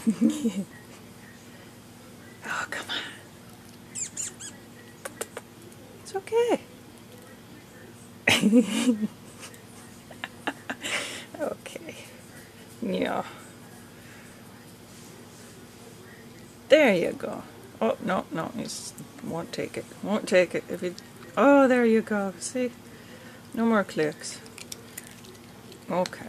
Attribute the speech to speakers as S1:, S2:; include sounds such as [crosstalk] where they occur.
S1: [laughs] oh, come on. It's okay. [laughs] okay. Yeah. There you go. Oh, no, no, he won't take it. Won't take it. If he... Oh, there you go. See? No more clicks. Okay.